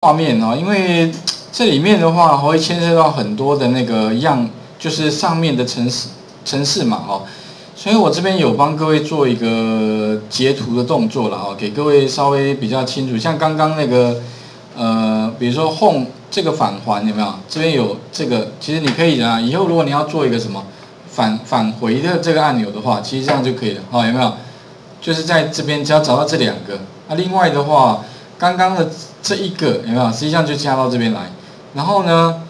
画面哦，因为这里面的话会牵涉到很多的那个样，就是上面的城市城市嘛哦，所以我这边有帮各位做一个截图的动作了哦，给各位稍微比较清楚，像刚刚那个呃，比如说 home 这个返还有没有？这边有这个，其实你可以啊，以后如果你要做一个什么返返回的这个按钮的话，其实这样就可以了，哦有没有？就是在这边只要找到这两个，那另外的话。刚刚的这一个有没有？实际上就加到这边来，然后呢，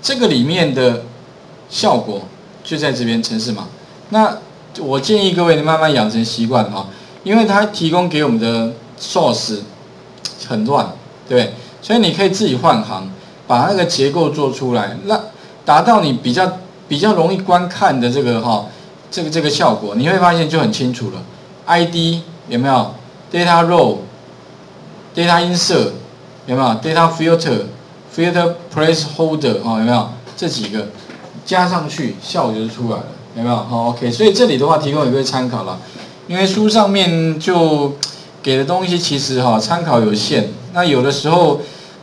这个里面的效果就在这边城市码。那我建议各位你慢慢养成习惯哈，因为它提供给我们的 source 很乱，对不对？所以你可以自己换行，把那个结构做出来，那达到你比较比较容易观看的这个哈，这个这个效果，你会发现就很清楚了。ID 有没有？Data row。Data insert 有没有？Data filter filter placeholder 哈有没有？这几个加上去效果就出来了，有没有？好 OK，所以这里的话提供一个参考了，因为书上面就给的东西其实哈参考有限，那有的时候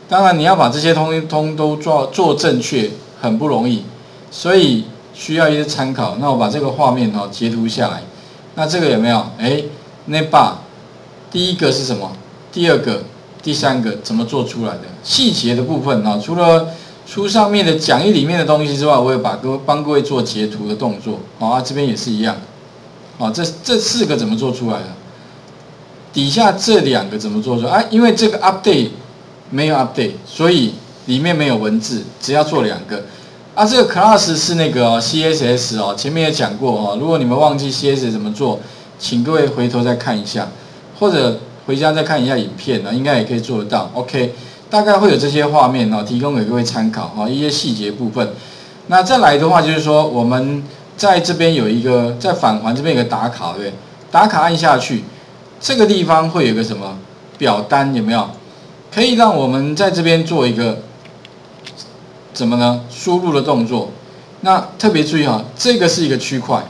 当然你要把这些通通都做做正确很不容易，所以需要一些参考。那我把这个画面哈截图下来，那这个有没有？哎，那把第一个是什么？第二个、第三个怎么做出来的细节的部分啊？除了书上面的讲义里面的东西之外，我也把各帮各位做截图的动作。好啊，这边也是一样。好，这这四个怎么做出来的？底下这两个怎么做出来？啊，因为这个 update 没有 update，所以里面没有文字，只要做两个。啊，这个 class 是那个 CSS 哦，前面也讲过哦。如果你们忘记 CSS 怎么做，请各位回头再看一下，或者。回家再看一下影片呢，应该也可以做得到。OK，大概会有这些画面哦，提供给各位参考哈，一些细节部分。那再来的话，就是说我们在这边有一个在返还这边有个打卡，对？打卡按下去，这个地方会有个什么表单？有没有？可以让我们在这边做一个怎么呢？输入的动作。那特别注意哈，这个是一个区块，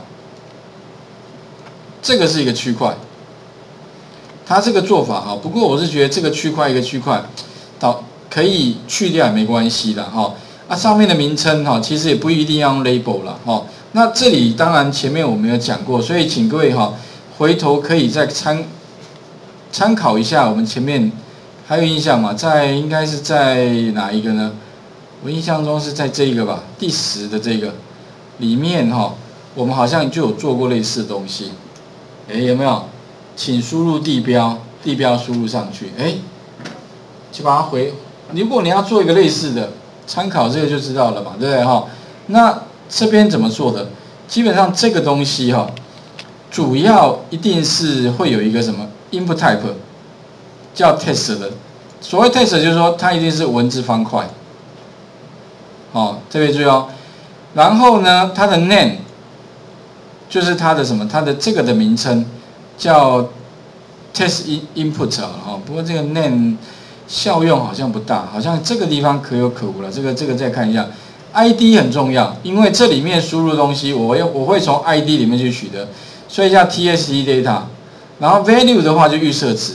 这个是一个区块。它这个做法哈，不过我是觉得这个区块一个区块，到可以去掉也没关系的哈。啊，上面的名称哈，其实也不一定要用 label 了哈。那这里当然前面我们有讲过，所以请各位哈，回头可以再参参考一下我们前面还有印象吗？在应该是在哪一个呢？我印象中是在这个吧，第十的这个里面哈，我们好像就有做过类似的东西，哎，有没有？请输入地标，地标输入上去，哎，就把它回。如果你要做一个类似的，参考这个就知道了嘛，对不对哈？那这边怎么做的？基本上这个东西哈，主要一定是会有一个什么 input type，叫 text 的。所谓 text 就是说它一定是文字方块。好，特别注意哦。然后呢，它的 name 就是它的什么？它的这个的名称。叫 test input 啊，哈，不过这个 name 效用好像不大，好像这个地方可有可无了。这个这个再看一下，ID 很重要，因为这里面输入东西，我要我会从 ID 里面去取得，所以叫 T S E data，然后 value 的话就预设值。